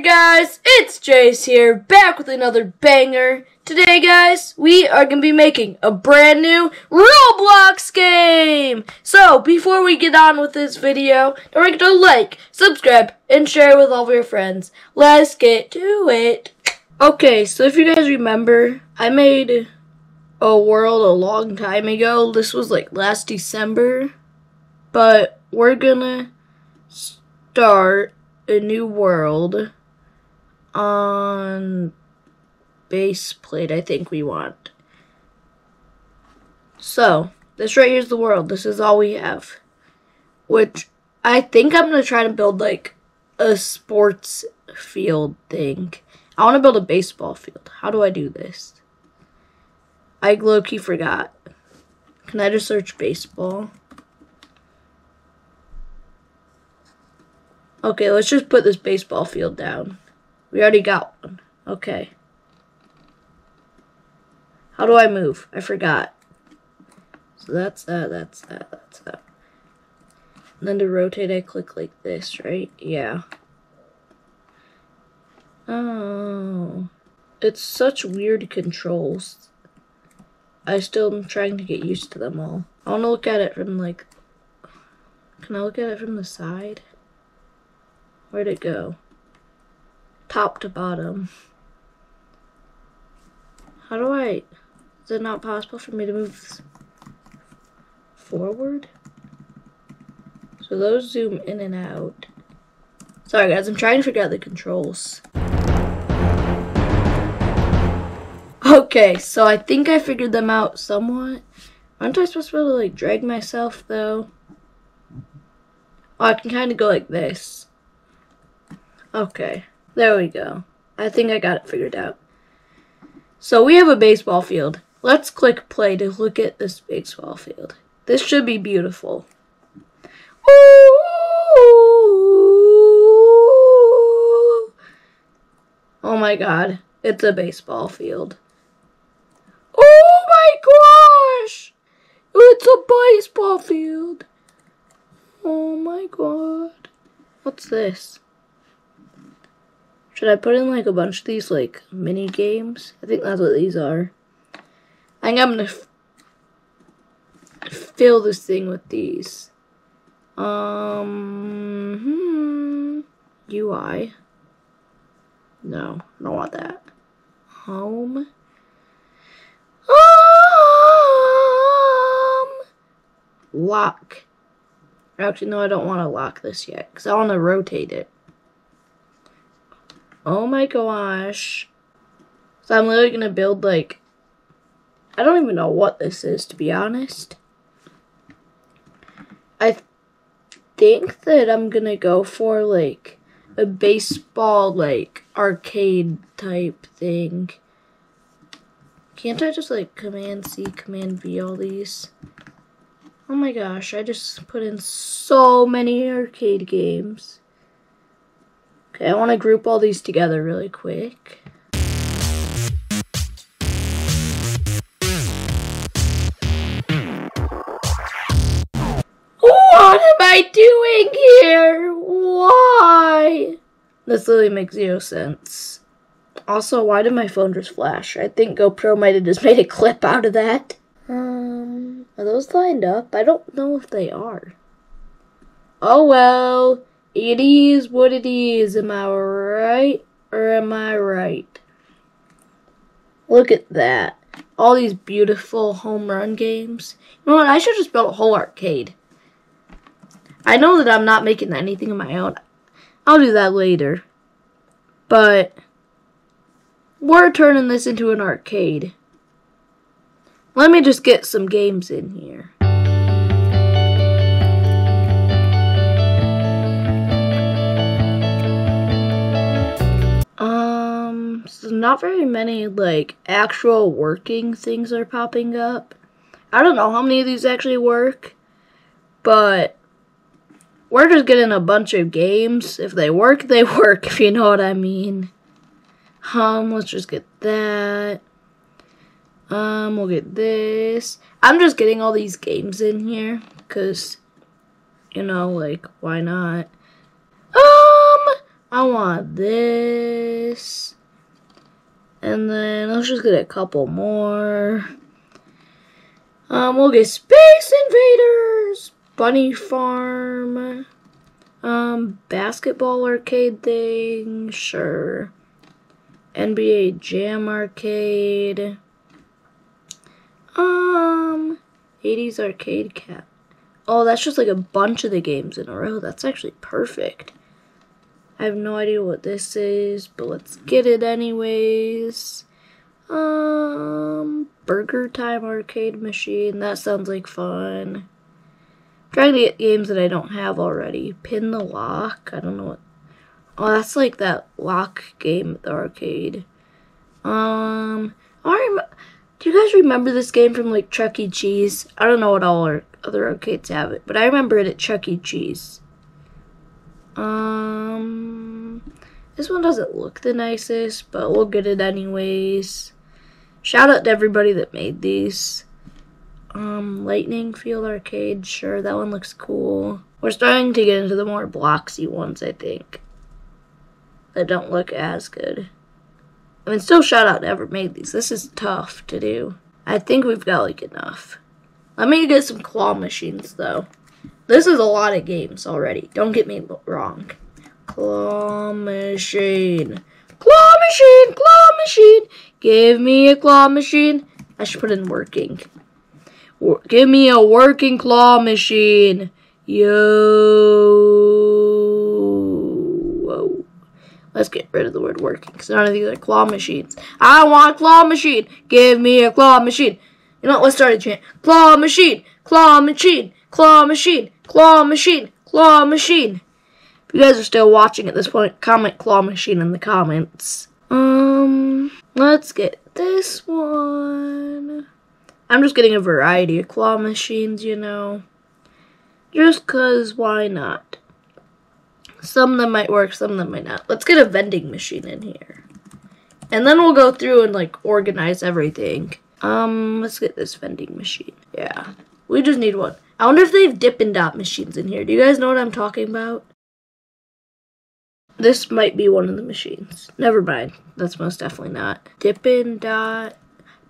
guys? It's Jace here, back with another banger. Today, guys, we are going to be making a brand new Roblox game. So, before we get on with this video, don't forget to like, subscribe, and share with all of your friends. Let's get to it. Okay, so if you guys remember, I made a world a long time ago. This was like last December. But we're gonna start a new world on base plate, I think we want. So, this right here is the world. This is all we have. Which, I think I'm going to try to build, like, a sports field thing. I want to build a baseball field. How do I do this? I low-key forgot. Can I just search baseball? Okay, let's just put this baseball field down. We already got one. Okay. How do I move? I forgot. So that's that, that's that, that's that. And then to rotate, I click like this, right? Yeah. Oh. It's such weird controls. I still am trying to get used to them all. I want to look at it from like... Can I look at it from the side? Where'd it go? Top to bottom. How do I... Is it not possible for me to move forward? So those zoom in and out. Sorry guys, I'm trying to figure out the controls. Okay, so I think I figured them out somewhat. Aren't I supposed to be able to like drag myself though? Oh, I can kind of go like this. Okay, there we go. I think I got it figured out. So we have a baseball field. Let's click play to look at this baseball field. This should be beautiful. Oh my god, it's a baseball field. Oh my gosh! It's a baseball field. Oh my god. What's this? Should I put in like a bunch of these like mini games? I think that's what these are. I think I'm gonna fill this thing with these. Um, hmm, UI. No, I don't want that. Home. Um, lock. Actually, no, I don't want to lock this yet because I want to rotate it. Oh my gosh. So I'm literally going to build like, I don't even know what this is to be honest. I th think that I'm going to go for like a baseball like arcade type thing. Can't I just like command C, command V all these? Oh my gosh, I just put in so many arcade games. Okay, I want to group all these together really quick. What am I doing here? Why? This literally makes zero sense. Also, why did my phone just flash? I think GoPro might have just made a clip out of that. Um, are those lined up? I don't know if they are. Oh well. It is what it is, am I right? Or am I right? Look at that. All these beautiful home run games. You know what? I should just build a whole arcade. I know that I'm not making anything of my own. I'll do that later. But we're turning this into an arcade. Let me just get some games in here. Not very many like actual working things are popping up. I don't know how many of these actually work, but we're just getting a bunch of games. If they work, they work, if you know what I mean. Um, let's just get that. Um, we'll get this. I'm just getting all these games in here, because, you know, like, why not? Um, I want this. And then let's just get a couple more. Um, we'll get Space Invaders, Bunny Farm, um, basketball arcade thing, sure. NBA Jam Arcade. Um, 80s Arcade Cat. Oh, that's just like a bunch of the games in a row. That's actually perfect. I have no idea what this is, but let's get it anyways. Um, Burger Time Arcade Machine. That sounds like fun. trying to get games that I don't have already. Pin the Lock. I don't know what. Oh, that's like that lock game at the arcade. Um, I do you guys remember this game from like Chuck E. Cheese? I don't know what all our other arcades have it, but I remember it at Chuck E. Cheese. Um, this one doesn't look the nicest, but we'll get it anyways. Shout out to everybody that made these. Um, Lightning Field Arcade, sure, that one looks cool. We're starting to get into the more bloxy ones, I think. That don't look as good. I mean, still shout out to whoever made these. This is tough to do. I think we've got, like, enough. Let me get some claw machines, though. This is a lot of games already. Don't get me wrong. Claw machine. Claw machine, claw machine. Give me a claw machine. I should put in working. Give me a working claw machine. Yo. Let's get rid of the word working because none of these are claw machines. I want claw machine. Give me a claw machine. You know what? Let's start a chant. Claw machine. Claw machine. Claw machine. Claw machine. Claw machine. If you guys are still watching at this point, comment claw machine in the comments. Um, let's get this one. I'm just getting a variety of claw machines, you know. Just cause why not? Some of them might work, some of them might not. Let's get a vending machine in here. And then we'll go through and like organize everything. Um, let's get this vending machine. Yeah. We just need one. I wonder if they have Dippin' Dot machines in here. Do you guys know what I'm talking about? This might be one of the machines. Never mind. That's most definitely not. Dippin' Dot.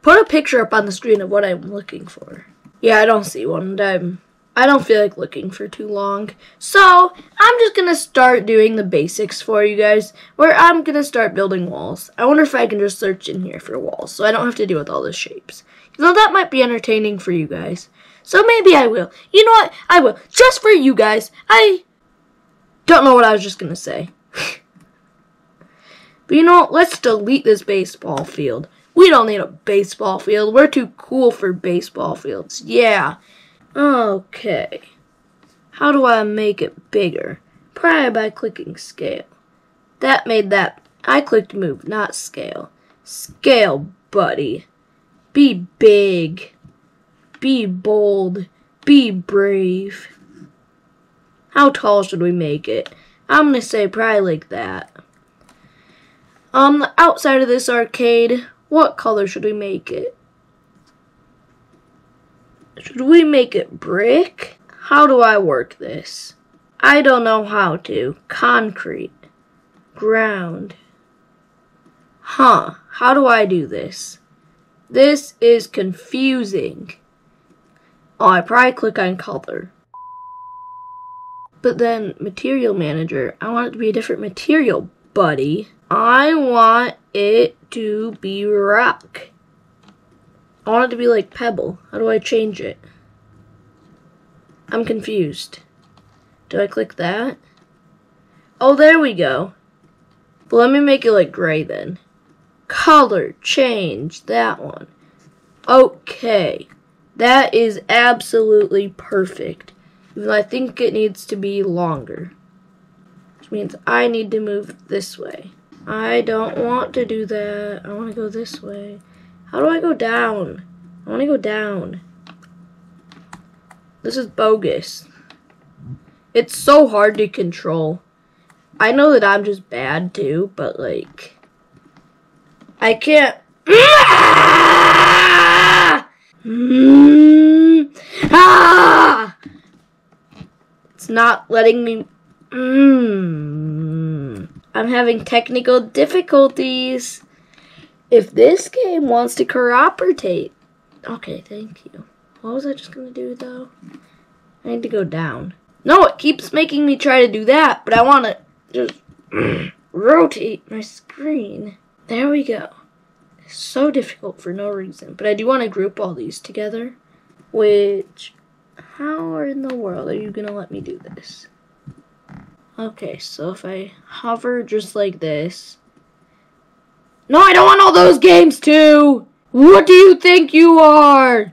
Put a picture up on the screen of what I'm looking for. Yeah, I don't see one. I'm, I don't feel like looking for too long. So, I'm just going to start doing the basics for you guys, where I'm going to start building walls. I wonder if I can just search in here for walls, so I don't have to deal with all the shapes. You know, that might be entertaining for you guys. So maybe I will. You know what? I will. Just for you guys. I don't know what I was just going to say. but you know what? Let's delete this baseball field. We don't need a baseball field. We're too cool for baseball fields. Yeah. Okay. How do I make it bigger? Probably by clicking scale. That made that. I clicked move, not scale. Scale, buddy. Be big. Be bold. Be brave. How tall should we make it? I'm going to say probably like that. On the outside of this arcade, what color should we make it? Should we make it brick? How do I work this? I don't know how to. Concrete. Ground. Huh. How do I do this? This is confusing. Oh, I probably click on color. But then material manager, I want it to be a different material, buddy. I want it to be rock. I want it to be like pebble. How do I change it? I'm confused. Do I click that? Oh, there we go. But let me make it like gray then. Color, change, that one. Okay. That is absolutely perfect. Even I think it needs to be longer. Which means I need to move this way. I don't want to do that. I want to go this way. How do I go down? I want to go down. This is bogus. It's so hard to control. I know that I'm just bad too, but like... I can't... Ah! It's not letting me... Mm. I'm having technical difficulties. If this game wants to cooperate. Okay, thank you. What was I just going to do, though? I need to go down. No, it keeps making me try to do that, but I want to just rotate my screen. There we go. So difficult for no reason, but I do want to group all these together, which, how in the world are you going to let me do this? Okay, so if I hover just like this. No, I don't want all those games too! What do you think you are?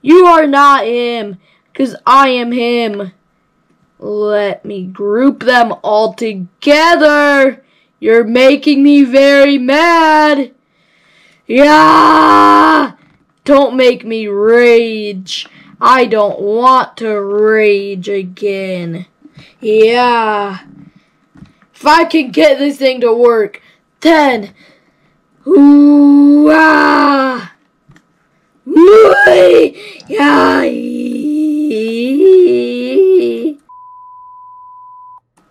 You are not him, because I am him. Let me group them all together. You're making me very mad. Yeah! Don't make me rage. I don't want to rage again. Yeah. If I can get this thing to work, then. Ooh, ah!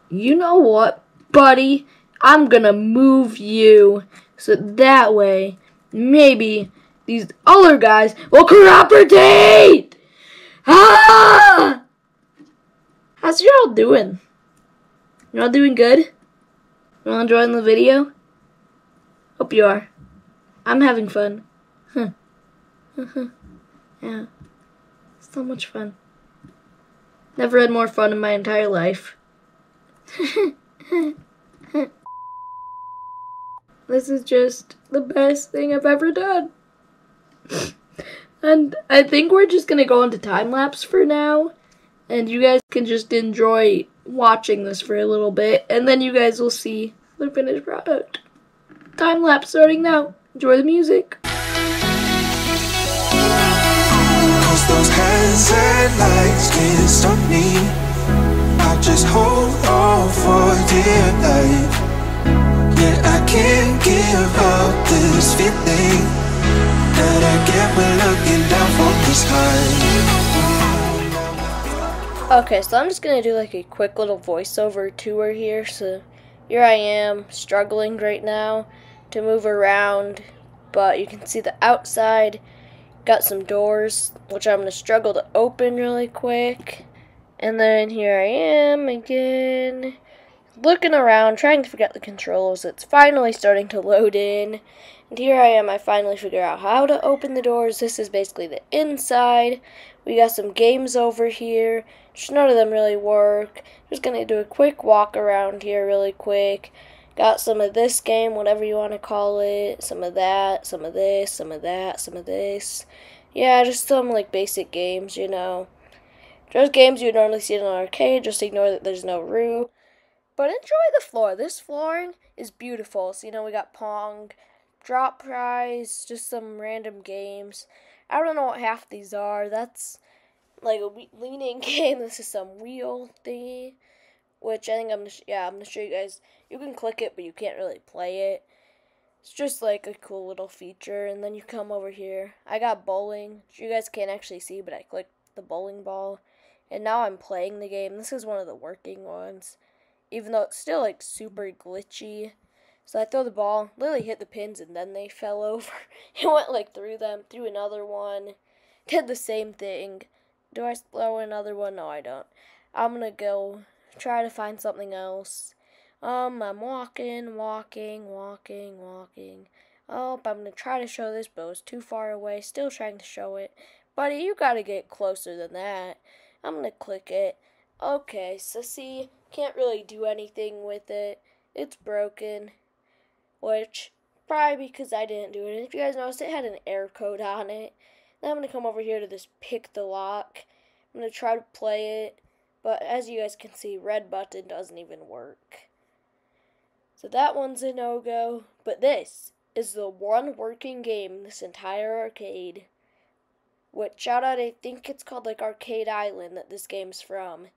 You know what, buddy? I'm gonna move you so that way maybe these other guys will cooperate. Ah! How's you all doing? You all doing good? You all enjoying the video? Hope you are. I'm having fun. Huh. yeah. So much fun. Never had more fun in my entire life. this is just the best thing I've ever done. and I think we're just gonna go into time lapse for now. And you guys can just enjoy watching this for a little bit. And then you guys will see the finished product. Time lapse starting now. Enjoy the music. those hands and can't stop me I just hold on for dear life I can't give up this feeling That I get when looking down from Okay, so I'm just gonna do like a quick little voiceover tour here. So here I am, struggling right now to move around, but you can see the outside. Got some doors, which I'm gonna struggle to open really quick. And then here I am again, looking around, trying to forget the controls. It's finally starting to load in. And here I am, I finally figure out how to open the doors. This is basically the inside. We got some games over here. Just none of them really work. Just gonna do a quick walk around here really quick. Got some of this game, whatever you want to call it. Some of that, some of this, some of that, some of this. Yeah, just some like basic games, you know. Just games you would normally see in an arcade, just ignore that there's no room. But enjoy the floor. This flooring is beautiful. So, you know, we got Pong, Drop Prize, just some random games. I don't know what half these are. That's like a leaning game. This is some wheel thingy, which I think I'm gonna, yeah, I'm gonna show you guys. You can click it, but you can't really play it. It's just like a cool little feature. And then you come over here. I got bowling. You guys can't actually see, but I clicked the bowling ball and now I'm playing the game. This is one of the working ones, even though it's still like super glitchy. So I throw the ball, literally hit the pins, and then they fell over. it went like through them, through another one, did the same thing. Do I throw another one? No, I don't. I'm gonna go try to find something else. Um, I'm walking, walking, walking, walking. Oh, I'm gonna try to show this, but it's too far away. Still trying to show it. Buddy, you gotta get closer than that. I'm to click it. Okay, so see, can't really do anything with it. It's broken, which probably because I didn't do it. And if you guys noticed, it had an error code on it. Then I'm going to come over here to this pick the lock. I'm going to try to play it, but as you guys can see, red button doesn't even work. So that one's a no-go, but this is the one working game this entire arcade. Which shout out, I think it's called like Arcade Island that this game's from.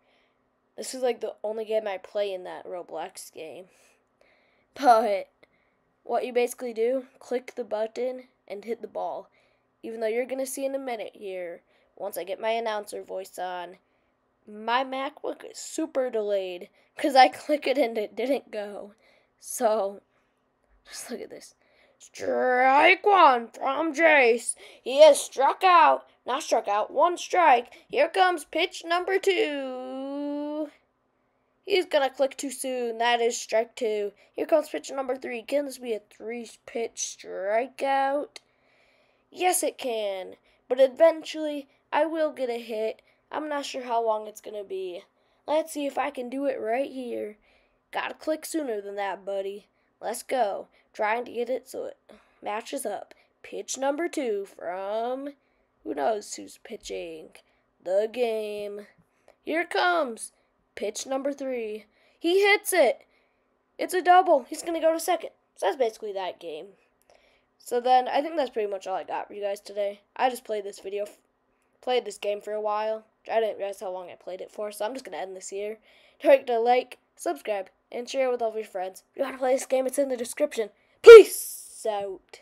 This is like the only game I play in that Roblox game. But what you basically do, click the button and hit the ball. Even though you're gonna see in a minute here, once I get my announcer voice on, my MacBook is super delayed because I click it and it didn't go. So, just look at this. Strike one from Jace. He has struck out. Not struck out. One strike. Here comes pitch number two. He's gonna click too soon. That is strike two. Here comes pitch number three. Can this be a three pitch strikeout? Yes, it can. But eventually, I will get a hit. I'm not sure how long it's gonna be. Let's see if I can do it right here. Gotta click sooner than that, buddy. Let's go. Trying to get it so it matches up. Pitch number two from who knows who's pitching. The game. Here comes. Pitch number three. He hits it. It's a double. He's going to go to second. So that's basically that game. So then, I think that's pretty much all I got for you guys today. I just played this video, played this game for a while. I didn't realize how long I played it for, so I'm just going to end this here. Don't to like, subscribe, and share with all of your friends. If you want to play this game, it's in the description. Peace out.